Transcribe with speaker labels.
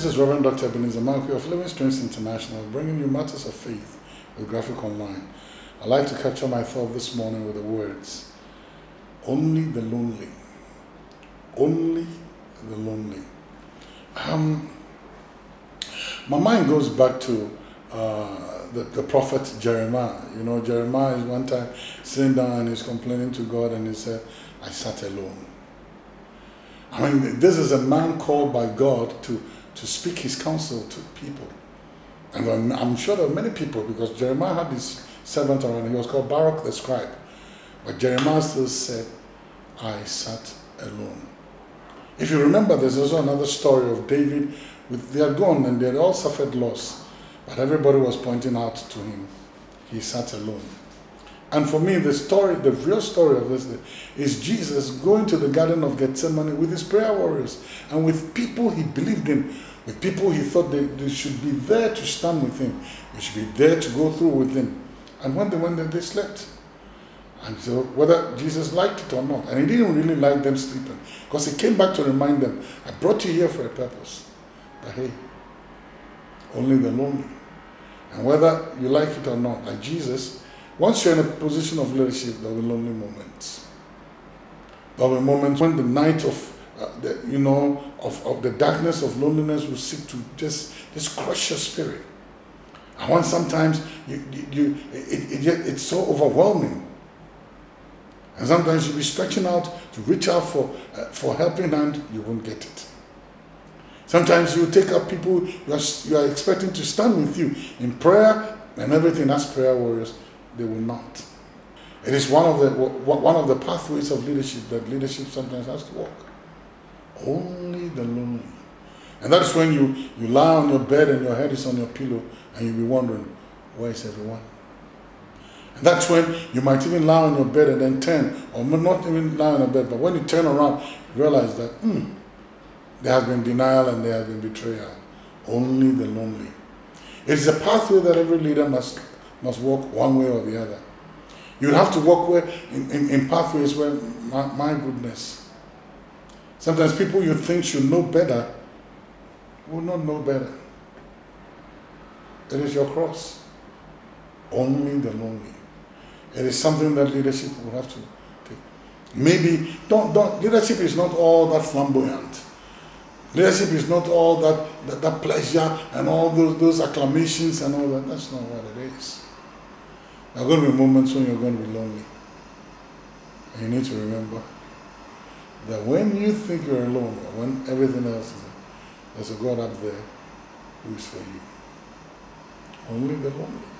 Speaker 1: This is Reverend Dr. Ebenezer Markwei of Living Streams International bringing you matters of faith with Graphic Online. I'd like to capture my thought this morning with the words Only the lonely. Only the lonely. Um, my mind goes back to uh, the, the prophet Jeremiah. You know, Jeremiah is one time sitting down and he's complaining to God and he said, I sat alone. I mean, this is a man called by God to to speak his counsel to people. And I'm, sure there are many people because Jeremiah had this servant around. He was called Baruch the scribe. But Jeremiah still said, I sat alone. If you remember, there's also another story of David. With, they had gone and they had all suffered loss. But everybody was pointing out to him, he sat alone. And for me, the story, the real story of this is Jesus going to the Garden of Gethsemane with his prayer warriors and with people he believed in, with people he thought they, they should be there to stand with him, they should be there to go through with him. And when they went there, they slept. And so, whether Jesus liked it or not, and he didn't really like them sleeping, because he came back to remind them, I brought you here for a purpose. But hey, only the lonely. And whether you like it or not, like Jesus, once you're in a position of leadership, there will be lonely moments. There will be moments when the night of, uh, the, you know, of, of the darkness of loneliness will seek to just, just crush your spirit. And when sometimes you, you, you it, it, it's so overwhelming. And sometimes you'll be stretching out to reach out for, uh, for helping hand, you won't get it. Sometimes you take up people you are, you are expecting to stand with you in prayer and everything as prayer warriors they will not. It is one of the one of the pathways of leadership that leadership sometimes has to walk. Only the lonely. And that's when you, you lie on your bed and your head is on your pillow and you'll be wondering, where is everyone? And that's when you might even lie on your bed and then turn, or not even lie on your bed, but when you turn around, you realize that hmm, there has been denial and there has been betrayal. Only the lonely. It is a pathway that every leader must must walk one way or the other. You have to walk where, in, in, in pathways where, my, my goodness, sometimes people you think should know better will not know better. It is your cross. Only the lonely. It is something that leadership will have to take. Maybe, don't, don't, leadership is not all that flamboyant. Leadership is not all that, that, that pleasure and all those, those acclamations and all that. That's not what it is. There are going to be moments when you're going to be lonely. And you need to remember that when you think you're alone, or when everything else is, there's a God up there who is for you. Only the lonely.